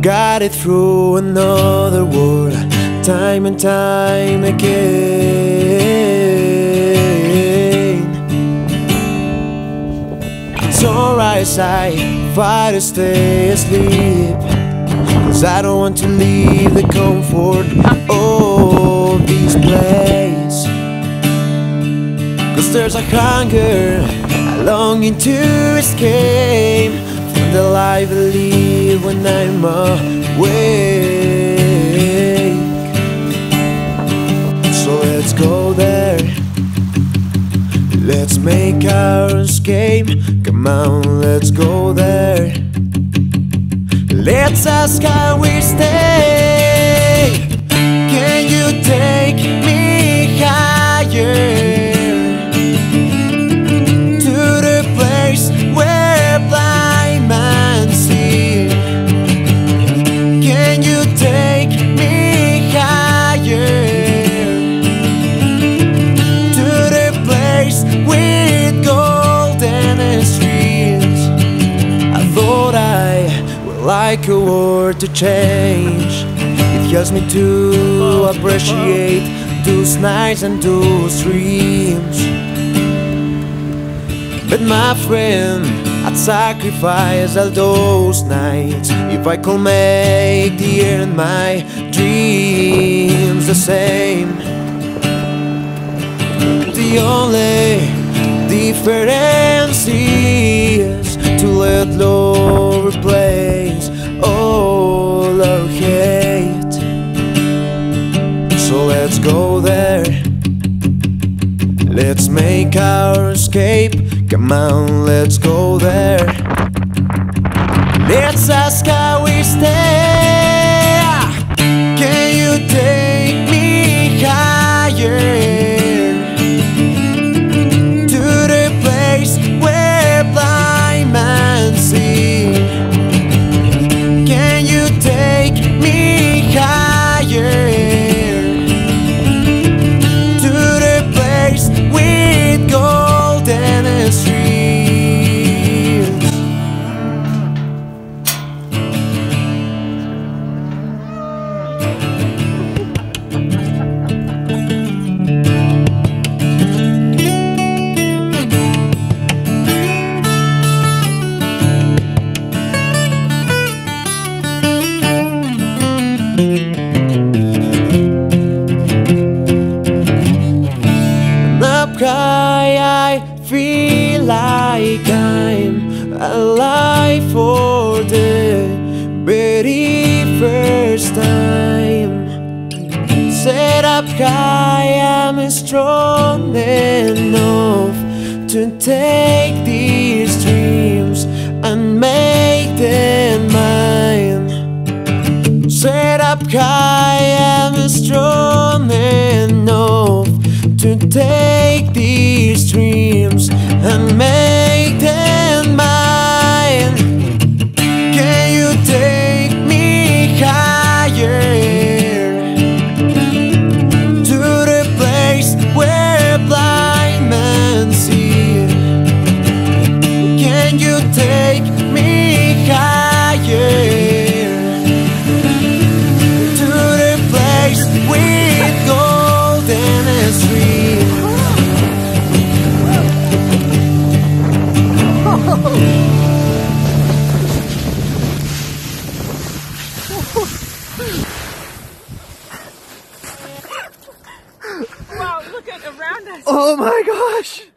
got it through another world, time and time again. Sunrise, I fight to stay asleep. Cause I don't want to leave the comfort of this place. Cause there's a hunger, a longing to escape from the life I live when I'm awake. So let's go there. Let's make our escape. Come on, let's go there. Let's ask how we stay. Like a word to change. It helps me to appreciate those nights and those dreams. But my friend, I'd sacrifice all those nights if I could make the air in my dreams the same. The only difference is Let's make our escape. Come on, let's go there. Let's ask how we stay. Up I'm strong enough to take these dreams and make them mine. Set up high, I'm strong enough to take these dreams and make Oh my gosh!